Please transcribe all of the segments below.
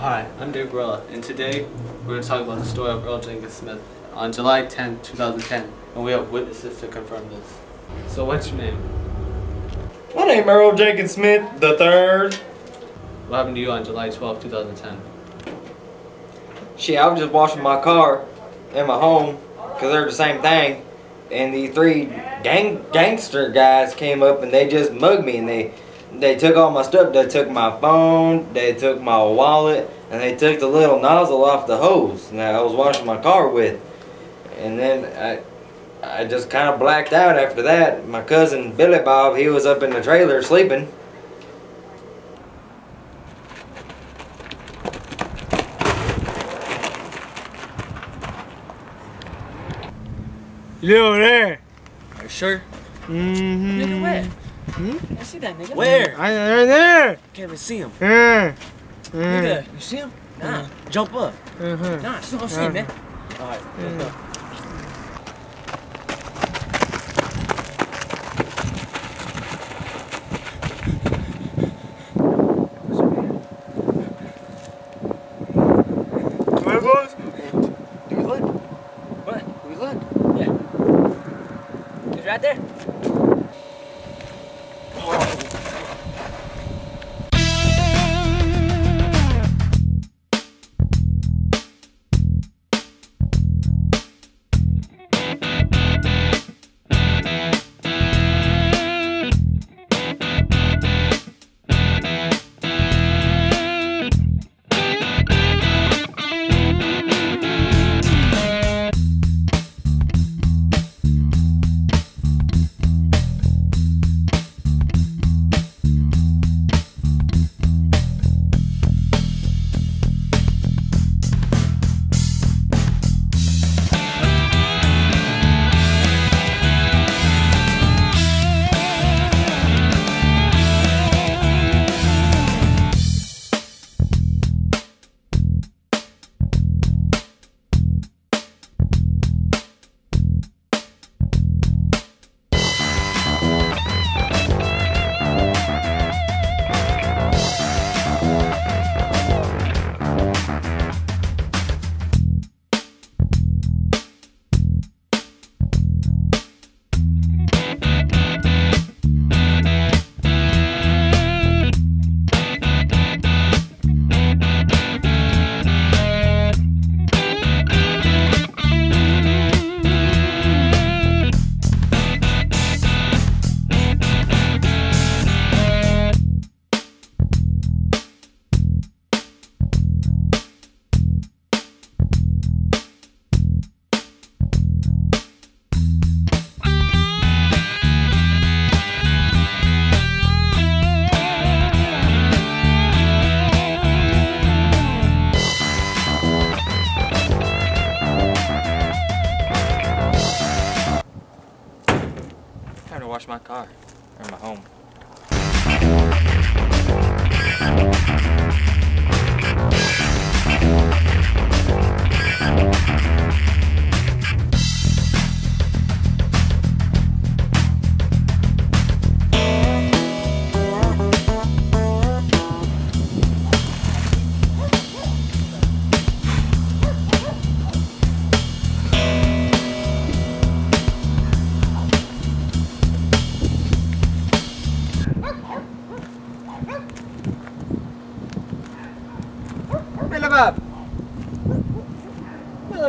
Hi, I'm Dave Gorilla, and today we're going to talk about the story of Earl Jenkins Smith on July 10, 2010, and we have witnesses to confirm this. So, what's your name? My name is Earl Jenkins Smith the third. What happened to you on July 12, 2010? Shit, I was just washing my car in my home because they're the same thing, and the three gang gangster guys came up and they just mugged me and they they took all my stuff. They took my phone, they took my wallet, and they took the little nozzle off the hose that I was washing my car with. And then I I just kind of blacked out after that. My cousin Billy Bob, he was up in the trailer sleeping. You over there. Are you sure? Mm-hmm. Nigga, where? Hmm? I see that nigga. Where? I, right there. Can't even see him. Yeah. Nigga, you see him? Nah. Jump up. Uh-huh. Nah, I still don't see him, man. Alright, jump to wash my car. Or my home.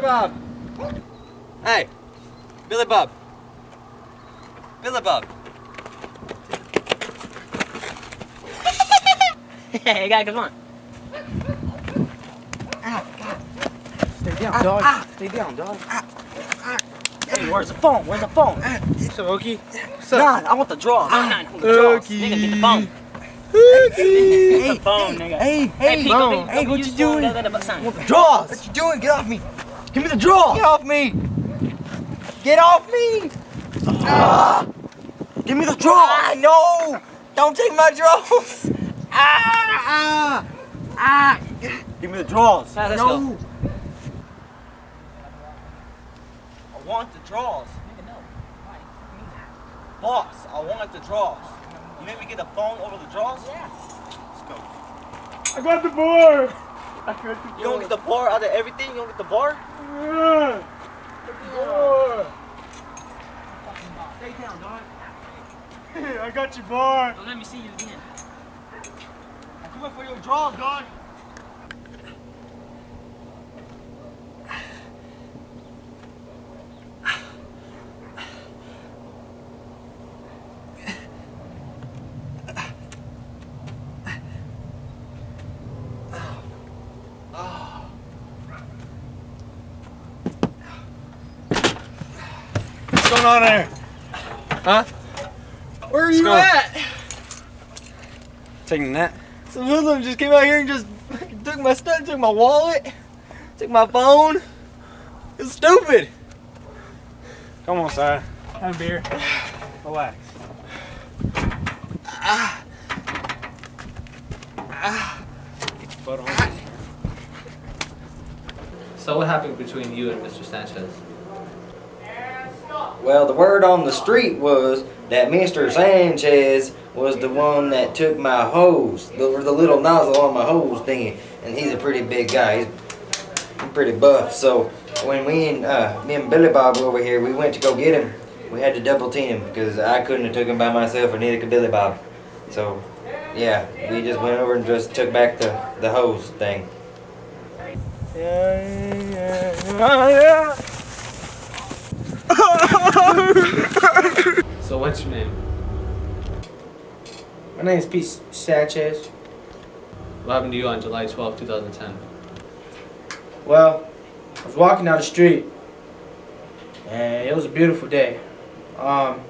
Bob! Hey! Billy Bob! Billy Bob! hey, guy, come on. Stay down, dog. Stay down, dog. Hey, where's the phone? Where's the phone? What's up, Okie? What's Nah, I want the draw. Nah, I want the draws. Okie. Nigga, get the phone. Okie. Get the phone, nigga. Hey, Hey, Pete, phone. go be- Hey, go what be you useful. doing? Draws! What you doing? Get off me! Give me the draw! Get off me! Get off me! Ah! Give me the draw! Ah, no! Don't take my draws! Ah! Ah! Ah! Give me the draws! Ah, no! go. I want the draws. Boss, I want the draws. You made me get the phone over the draws? Yeah. Let's go. I got the board. You don't get the bar out of everything? You don't get the bar? Stay down, dog. I got you, bar. Don't let me see you again. I'm coming for your draw, dog. Going on there? Huh? Where are you you going- at? Taking a nap. Some hoodlum just came out here and just took my stuff, took my wallet, took my phone. It's stupid. Come on, side. Have a beer. Relax. Get your butt on. So what happened between you and Mr. Sanchez? Well, the word on the street was that Mr. Sanchez was the one that took my hose, the, the little nozzle on my hose thingy, and he's a pretty big guy. He's pretty buff. So when we and uh, me and Billy Bob were over here, we went to go get him. We had to double team him because I couldn't have took him by myself, and neither could Billy Bob. So yeah, we just went over and just took back the the hose thing. So what's your name? My name is Pete Sanchez. What happened to you on July 12, 2010? Well, I was walking down the street, and it was a beautiful day. Um,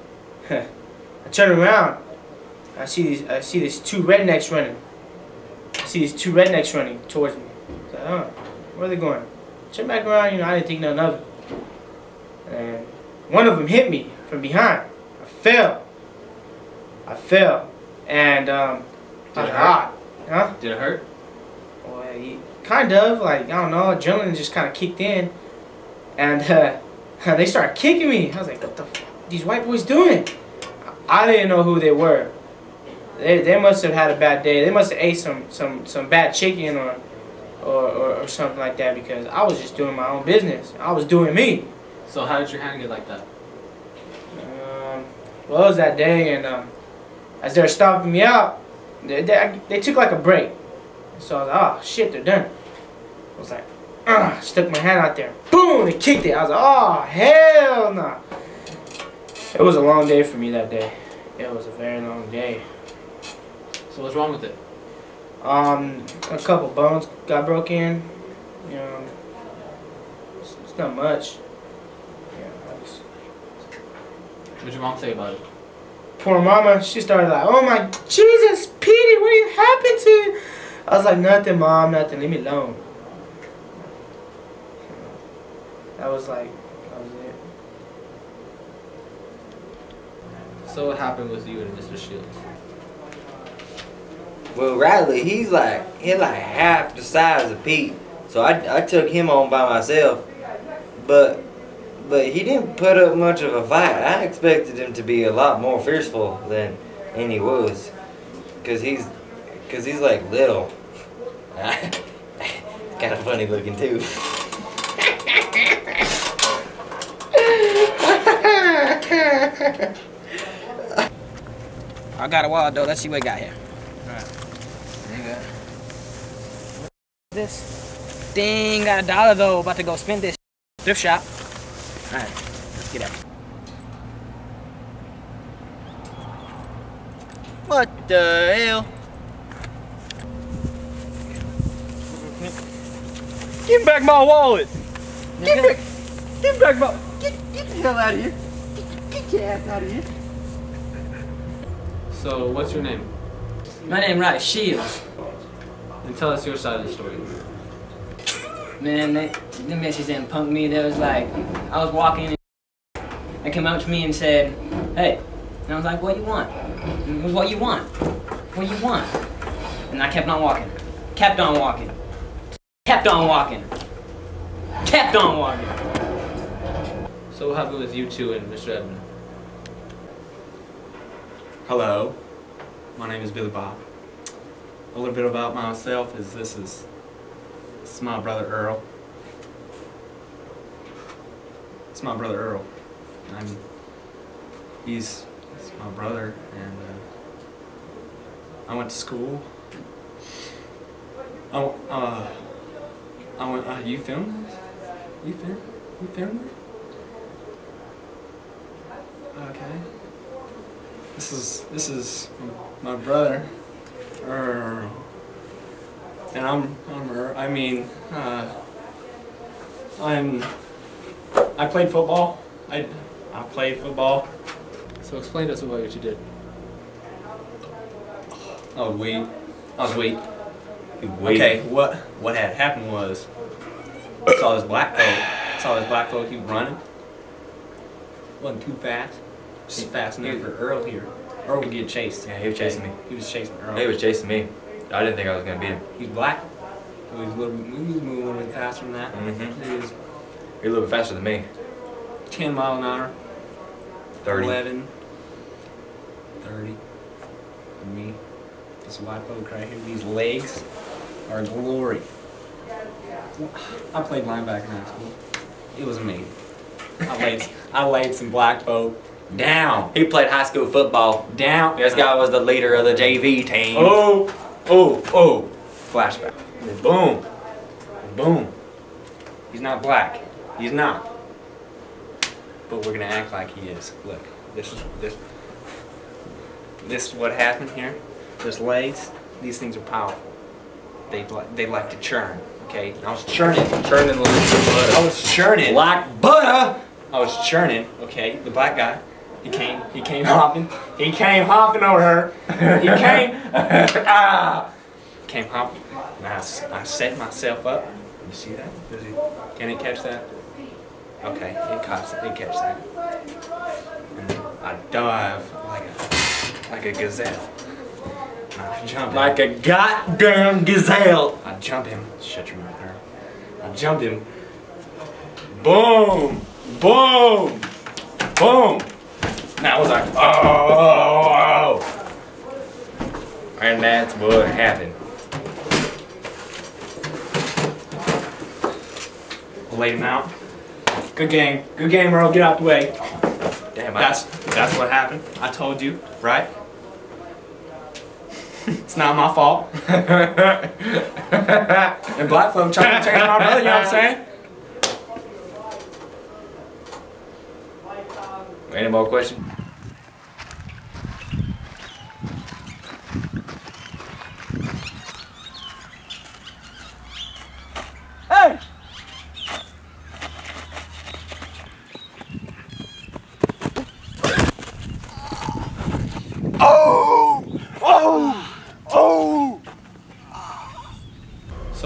I turn around, I see these, I see these two rednecks running. I see these two rednecks running towards me. I huh, where are they going? Turn back around, you know, I didn't think nothing of it. And one of them hit me from behind. I fell. I fell, and um, Did I it hurt? huh? Did it hurt? Well, kind of like I don't know, adrenaline just kind of kicked in, and uh, they started kicking me. I was like, "What the? F- these white boys doing?" I didn't know who they were. They, they must have had a bad day. They must have ate some some some bad chicken or or, or, or something like that because I was just doing my own business. I was doing me. So how did your hand get like that? Um, well, it was that day, and um, as they were stopping me out, they, they, they took like a break. So I was like, oh shit, they're done. I was like, Ugh, stuck my hand out there. Boom, they kicked it. I was like, oh hell no. It was a long day for me that day. It was a very long day. So what's wrong with it? Um, a couple bones got broken. You know, it's, it's not much. Yeah, I just- What'd your mom say about it? poor mama, she started like, oh my Jesus, Petey, what you happened to? I was like, nothing, mom, nothing. Leave me alone. That was like, that was it. So what happened with you and Mr. Shields? Well, Riley, he's like he's like half the size of Pete, so I, I took him on by myself, but but he didn't put up much of a fight. I expected him to be a lot more fearful than and he was, cause he's cause he's like little, kind of funny looking too. I got a wallet though. Let's see what I got here. This dang got a dollar though. About to go spend this thrift shop. All right, let's get up. What the hell? Give back my wallet. Get mm-hmm. back, get back my, get, get the hell out of here. Get, get your ass out of here. So what's your name? My name right Shields. And tell us your side of the story. Man, they, them bitches didn't punk me. They was like, I was walking and they came up to me and said, hey. And I was like, what you want? And it was, what you want? What you want? And I kept on walking. Kept on walking. Kept on walking. Kept on walking. So what happened with you two and Mr. Edmund? Hello, my name is Billy Bob. A little bit about myself is this is Is my brother Earl. It's my brother Earl. I'm. He's, he's my brother, and uh, I went to school. Oh, uh, I went. Uh, you filmed this? You film? You filmed it? Okay. This is this is my brother, Earl. And I'm I'm Earl. I mean, uh, I'm. I played football. I I played football. So explain to us about what you did. I was weak. I was weak. Wait. Okay, what what had happened was I saw this black folk. I saw this black folk. He was running. wasn't too fast. Just fast enough for Earl here. Earl would get chased. Yeah, he was chasing me. He was chasing Earl. He was chasing me. I didn't think I was gonna beat him. He's black. So he's a little bit, he was moving a little bit faster than that. Mhm. He You're a little bit faster than me. 10 mile an hour. 30. 11. 30. And me. This white folk right here. These legs are glory. I played linebacker in high school. It was amazing. I laid, I laid some black folk down. He played high school football. Down. This guy was the leader of the JV team. Oh, oh, oh. Flashback. Boom. Boom. He's not black. He's not. But we're gonna act like he is. Look, this is this. This is what happened here. Those legs, these things are powerful. They like they like to churn. Okay, I was churning. Turning like butter. I was churning. Like butter! I was churning, okay, the black guy, he came, he came hopping, he came hopping over her, he came, ah, came hopping, and I, I set myself up, you see that? Does he, can it catch that? Okay, it caught, it catch that. And I dive like a, like a gazelle. And I jump him. Like a goddamn gazelle. I jump him, shut your mouth, girl. I jump him, boom, boom, boom. And I was like, oh, oh, oh, oh, And that's what happened. Laid him out. Good game, good game, Earl. Get out the way. Damn, I, That's that's what happened. I told you, right? it's not my fault. and black folk trying to change my brother. You know what I'm saying? Any more questions?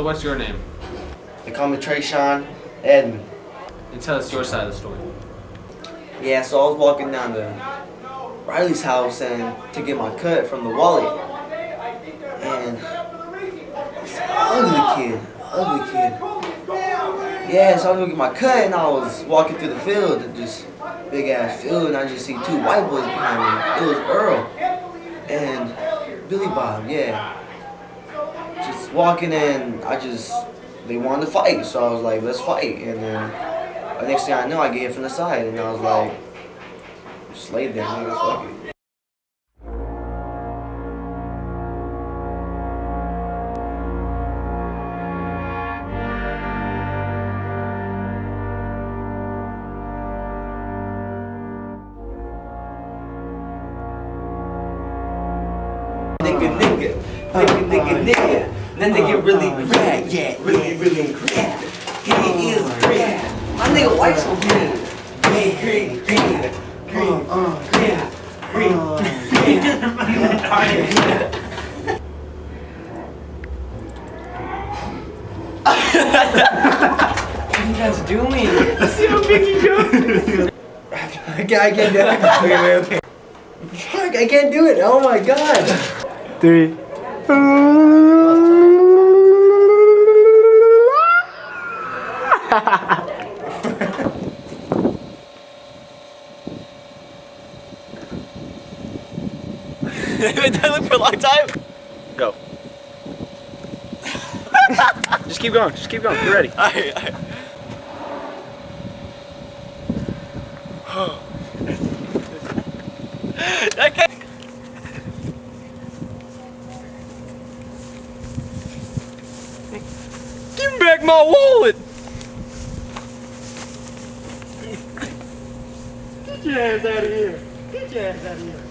So what's your name? They call me Treshaun Edmund. And tell us your side of the story. Yeah, so I was walking down to Riley's house and to get my cut from the wallet. And this ugly kid, ugly kid. Yeah, so I was gonna get my cut and I was walking through the field, this big ass field, and I just see two white boys behind me. It was Earl and Billy Bob, yeah. Walking in, I just, they wanted to fight, so I was like, let's fight. And then the next thing I know, I get hit from the side, and I was like, just laid there, nigga, fuck it. Nigga, nigga, nigga, nigga, nigga. they get oh, really rad, yeah, really, really rad. He is oh, rad. My nigga white so good. Green, green, green, green, yeah, green, oh, What are you guys doing? I can't, I can't do it. Okay, okay, okay. Fuck, I can't do it. Oh my god. Three. We've been done for a long time. Go. Just keep going. Just keep going. You're ready. Alright, alright. that can't. Give me back my wallet! Get your ass out of here. Get your ass out of here.